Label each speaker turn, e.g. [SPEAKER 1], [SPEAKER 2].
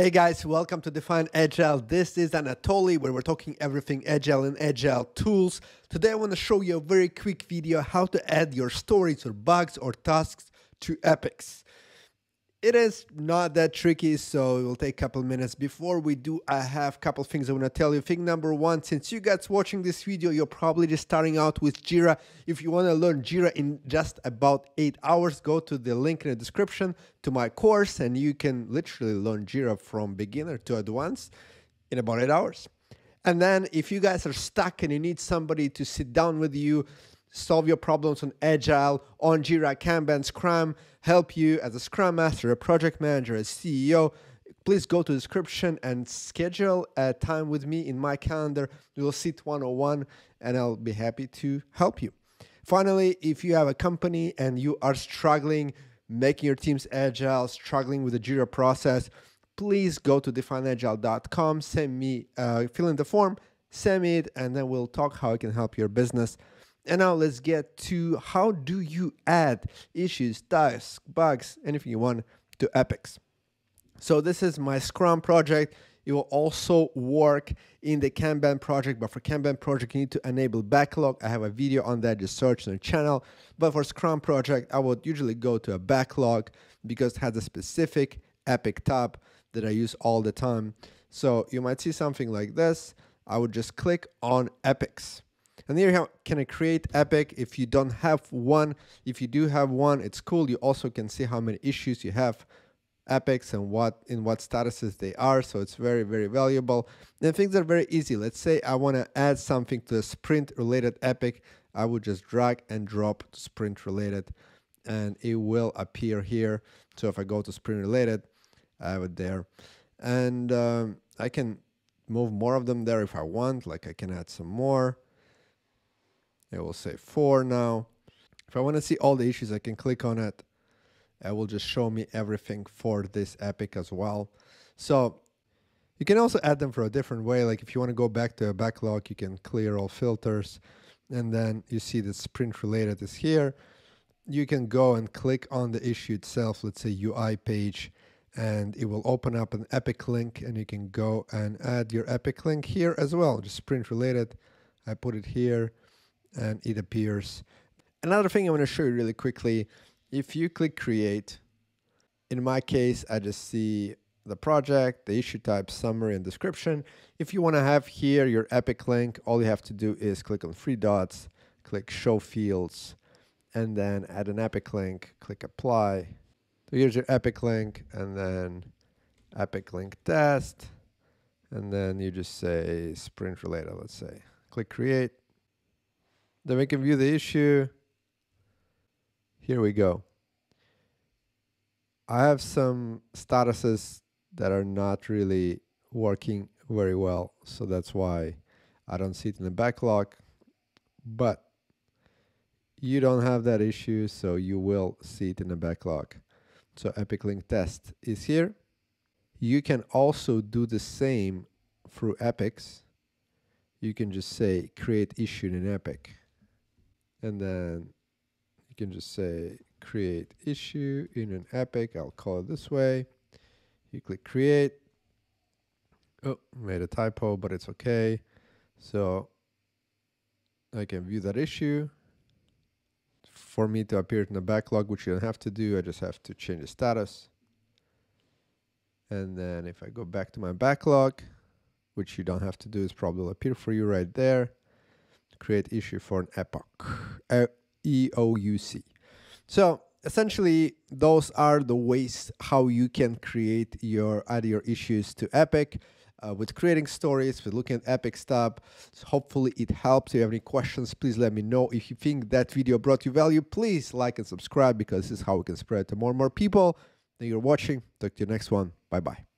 [SPEAKER 1] Hey guys, welcome to Define Agile. This is Anatoly where we're talking everything Agile and Agile tools. Today I want to show you a very quick video how to add your stories or bugs or tasks to epics. It is not that tricky, so it will take a couple minutes. Before we do, I have a couple things I want to tell you. Thing number one, since you guys watching this video, you're probably just starting out with Jira. If you want to learn Jira in just about eight hours, go to the link in the description to my course, and you can literally learn Jira from beginner to advanced in about eight hours. And then if you guys are stuck and you need somebody to sit down with you, solve your problems on Agile, on Jira, Kanban, Scrum, help you as a Scrum Master, a project manager, a CEO, please go to the description and schedule a time with me in my calendar. We will sit 101 and I'll be happy to help you. Finally, if you have a company and you are struggling making your teams agile, struggling with the Jira process, please go to defineagile.com, send me, uh, fill in the form, send me it, and then we'll talk how I can help your business. And now let's get to how do you add issues, tasks, bugs, anything you want to epics. So this is my Scrum project. It will also work in the Kanban project, but for Kanban project, you need to enable backlog. I have a video on that, just search on the channel. But for Scrum project, I would usually go to a backlog because it has a specific epic tab that I use all the time. So you might see something like this. I would just click on epics. And here you can I create Epic if you don't have one. If you do have one, it's cool. You also can see how many issues you have epics and what in what statuses they are. So it's very, very valuable. And things are very easy. Let's say I want to add something to a sprint related epic. I would just drag and drop to sprint related and it will appear here. So if I go to sprint related, I have it there. And um, I can move more of them there if I want, like I can add some more. It will say four now. If I want to see all the issues, I can click on it. It will just show me everything for this epic as well. So you can also add them for a different way. Like if you want to go back to a backlog, you can clear all filters. And then you see the sprint related is here. You can go and click on the issue itself, let's say UI page, and it will open up an epic link and you can go and add your epic link here as well, just sprint related. I put it here and it appears. Another thing I want to show you really quickly, if you click create, in my case, I just see the project, the issue type, summary, and description. If you want to have here your Epic link, all you have to do is click on three dots, click show fields, and then add an Epic link, click apply. So here's your Epic link, and then Epic link test, and then you just say sprint related, let's say. Click create, then we can view the issue. Here we go. I have some statuses that are not really working very well. So that's why I don't see it in the backlog. But you don't have that issue, so you will see it in the backlog. So Epic Link Test is here. You can also do the same through Epics. You can just say create issue in Epic and then you can just say create issue in an epic I'll call it this way. You click create. Oh made a typo but it's okay. So I can view that issue. For me to appear in the backlog which you don't have to do I just have to change the status. And then if I go back to my backlog which you don't have to do, it's probably appear for you right there create issue for an epoch, EOUC. So essentially, those are the ways how you can create your add your issues to Epic. Uh, with creating stories, with looking at Epic stuff. So hopefully it helps. If you have any questions, please let me know. If you think that video brought you value, please like and subscribe because this is how we can spread to more and more people. Thank you for watching. Talk to you next one. Bye bye.